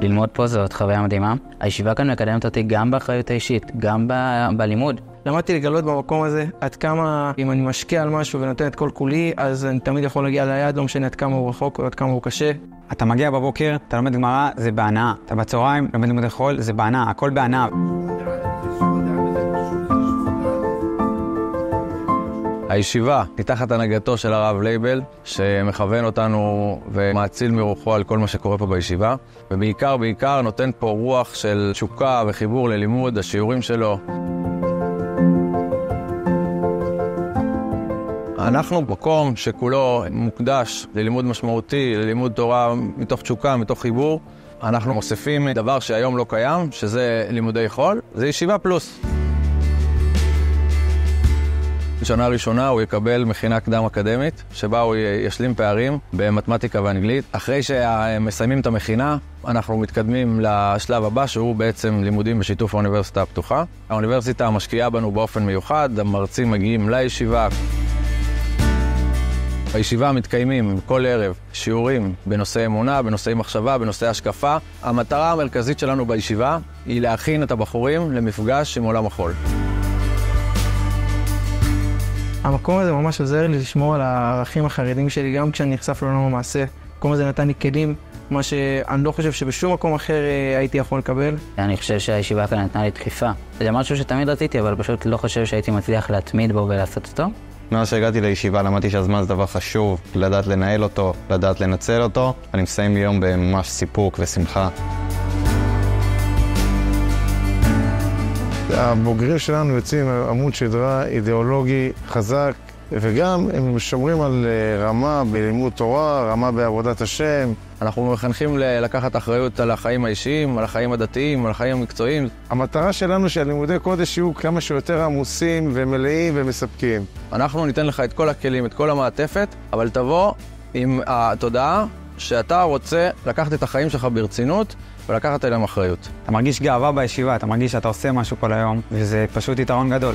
ללמוד פה זאת חוויה מדהימה. הישיבה כאן מקדמת אותי גם באחריות האישית, גם ב- בלימוד. למדתי לגלות במקום הזה עד כמה אם אני משקיע על משהו ונותן את כל כולי, אז אני תמיד יכול להגיע ליעד, לא משנה עד כמה הוא רחוק או עד כמה הוא קשה. אתה מגיע בבוקר, אתה לומד גמרא, זה בהנאה. אתה בצהריים, לומד לימודי חול, זה בהנאה, הכל בהנאה. הישיבה היא תחת הנהגתו של הרב לייבל, שמכוון אותנו ומאציל מרוחו על כל מה שקורה פה בישיבה, ובעיקר, בעיקר נותן פה רוח של תשוקה וחיבור ללימוד, השיעורים שלו. אנחנו מקום שכולו מוקדש ללימוד משמעותי, ללימוד תורה מתוך תשוקה, מתוך חיבור. אנחנו מוסיפים דבר שהיום לא קיים, שזה לימודי חול, זה ישיבה פלוס. בשנה ראשונה הוא יקבל מכינה קדם אקדמית, שבה הוא ישלים פערים במתמטיקה ואנגלית. אחרי שמסיימים את המכינה, אנחנו מתקדמים לשלב הבא, שהוא בעצם לימודים בשיתוף האוניברסיטה הפתוחה. האוניברסיטה משקיעה בנו באופן מיוחד, המרצים מגיעים לישיבה. בישיבה מתקיימים כל ערב שיעורים בנושאי אמונה, בנושאי מחשבה, בנושאי השקפה. המטרה המרכזית שלנו בישיבה היא להכין את הבחורים למפגש עם עולם החול. המקום הזה ממש עוזר לי לשמור על הערכים החרדים שלי, גם כשאני נחשף לעולם המעשה. המקום הזה נתן לי כלים, מה שאני לא חושב שבשום מקום אחר אה, הייתי יכול לקבל. אני חושב שהישיבה כאן נתנה לי דחיפה. זה משהו שתמיד רציתי, אבל פשוט לא חושב שהייתי מצליח להתמיד בו ולעשות אותו. מאז שהגעתי לישיבה למדתי שהזמן זה דבר חשוב, לדעת לנהל אותו, לדעת לנצל אותו. אני מסיים יום בממש סיפוק ושמחה. הבוגרים שלנו יוצאים עמוד שדרה אידיאולוגי חזק, וגם הם שומרים על אה, רמה בלימוד תורה, רמה בעבודת השם. אנחנו מחנכים לקחת אחריות על החיים האישיים, על החיים הדתיים, על החיים המקצועיים. המטרה שלנו שהלימודי קודש יהיו כמה שיותר עמוסים ומלאים ומספקים. אנחנו ניתן לך את כל הכלים, את כל המעטפת, אבל תבוא עם התודעה שאתה רוצה לקחת את החיים שלך ברצינות ולקחת עליהם אחריות. אתה מרגיש גאווה בישיבה, אתה מרגיש שאתה עושה משהו כל היום, וזה פשוט יתרון גדול.